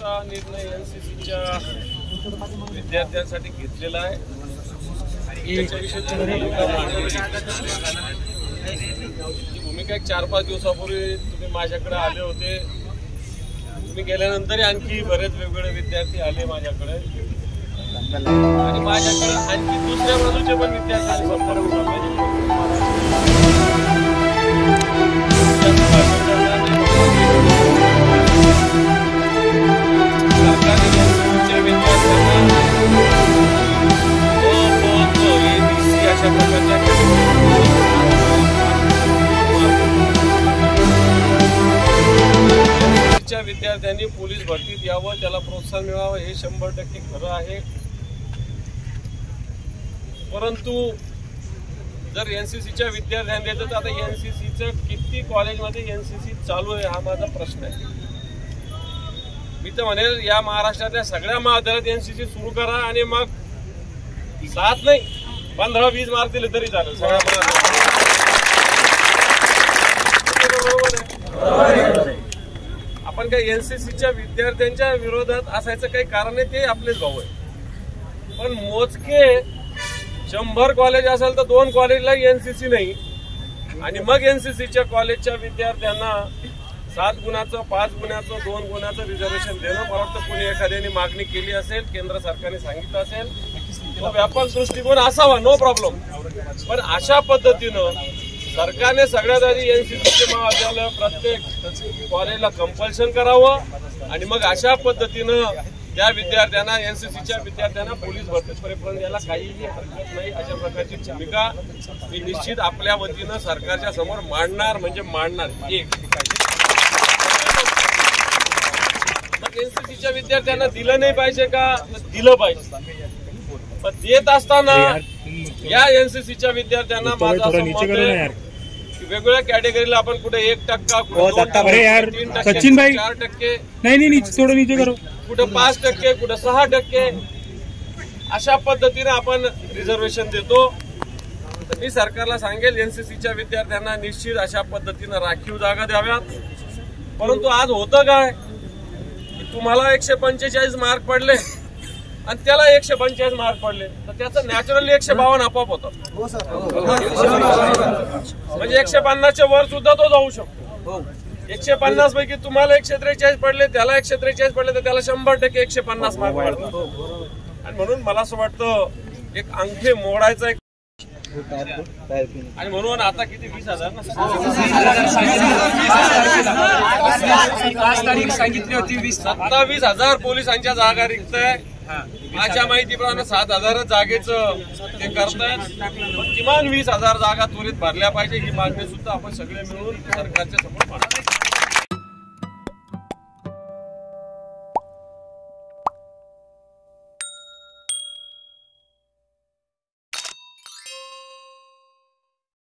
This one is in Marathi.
मोठा निर्णय सीच्या विद्यार्थ्यांसाठी घेतलेला आहे. भूमिका भूमिका एक चार पाच दिवसापूर्वी तुम्ही माझ्याकडे आले होते. तुम्ही गेल्यानंतरही आणखी बरेच वेगवेगळे विद्यार्थी आले माझ्याकडे. आणि माझ्याकडे आणखी दुसऱ्या बाजूचे पण विद्यार्थी संपर्क च्या विद्यार्थ्यांनी पोलीस भरतीत यावं त्याला प्रोत्साहन मिळावं हे शंभर टक्के खरं आहे. परंतु जर एनसीसीच्या विद्यार्थ्यांनी तर आता एनसीसीचं किती कॉलेजमध्ये एनसीसी चालू आहे हा माझा प्रश्न आहे. मी तर म्हणेल या महाराष्ट्रातल्या सगळ्या महाविद्यालयात एनसीसी सुरू करा आणि मग सात नाही पंधरा वीस मार्क दिले तरी चालेल. सगळ्या महाविद्यालयात. बरोबर आहे आपण काही एनसीसीच्या विद्यार्थ्यांच्या विरोधात असायचं काही कारण आहे ते आपलेच भाऊ आहे पण मोजके शंभर कॉलेज असेल तर दोन कॉलेजला एनसीसी नाही. आणि मग एनसीसीच्या कॉलेजच्या विद्यार्थ्यांना सात गुणाचं पाच गुणाचं दोन गुणाचं रिझर्वेशन देणं मला वाटतं कोणी एखाद्याने मागणी केली असेल केंद्र सरकारने सांगितलं असेल. व्यापक दृष्टिकोन असावा नो प्रॉब्लेम पण अशा पद्धतीनं सरकारने सगळ्यात आधी एनसीसीचे महाविद्यालय प्रत्येक कॉलेजला कंपल्शन करावं आणि मग अशा पद्धतीनं त्या विद्यार्थ्यांना एनसीसीच्या विद्यार्थ्यांना पोलीस भरतीपर्यंत याला काहीही हरकत नाही. अशा प्रकारची भूमिका मी निश्चित आपल्या वतीनं सरकारच्या समोर मांडणार म्हणजे मांडणार. एक. मग एनसीसीच्या विद्यार्थ्यांना दिलं नाही पाहिजे का? दिलं पाहिजे. पण देत असताना या एनसीसीच्या विद्यार्थ्यांना माझं वेगवेगळ्या कॅटेगरीला आपण कुठे एक टक्का टक्के, सचिन भाई. चार टक्के. नहीं नहीं थोड़ा नीचे करो. कुठं पाच टक्के कुठं सहा टक्के. अशा पद्धतीने आपण रिझर्वेशन देतो. तर मी सरकारला सांगेल एनसीसीच्या विद्यार्थ्यांना निश्चित अशा पद्धतीनं राखीव जागा द्याव्यात. परंतु आज होतं काय? तुम्हाला एकशे पंचेचाळीस मार्क पडले. आणि त्याला एकशे पंचेचाळीस मार्क पडले. तर त्याचं नॅचरली एकशे बावन्न आपोआप होतं. म्हणजे एकशे पन्नासच्या वर सुद्धा तो जाऊ शकतो. एकशे पन्नास पैकी तुम्हाला एकशे त्रेचाळीस पडले त्याला एकशे त्रेचाळीस पडले तर त्याला शंभर टक्के एकशे पन्नास मार्क पडतात. आणि म्हणून मला असं वाटतं एक अंगठे मोडायचा एक आणि म्हणून आता किती? वीस हजार ना? सांगितली होती वीस सत्तावीस हजार पोलिसांच्या जागा रिक्त आहे माझ्या माहितीप्रमाणे सात हजार जागेचं ते करतायत. किमान वीस हजार जागा त्वरित भरल्या पाहिजे ही मागणी सुद्धा आपण सगळे मिळून सरकारच्या समोर मांडू